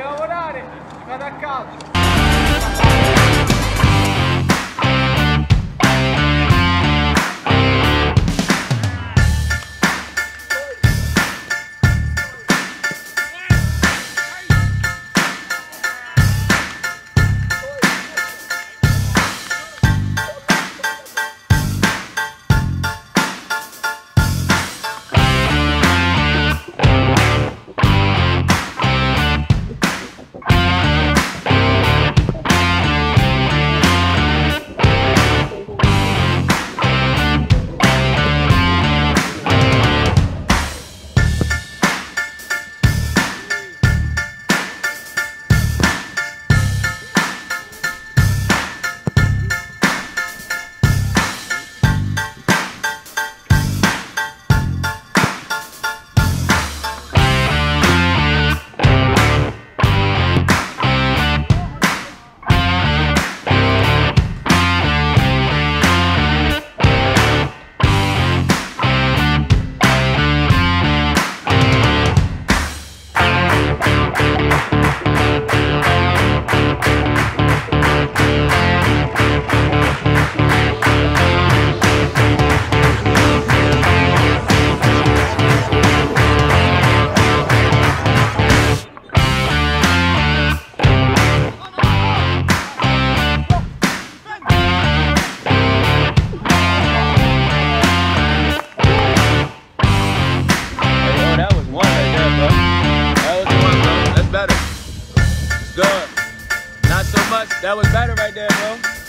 lavorare, vado a calcio. Good. Not so much. That was better right there, bro.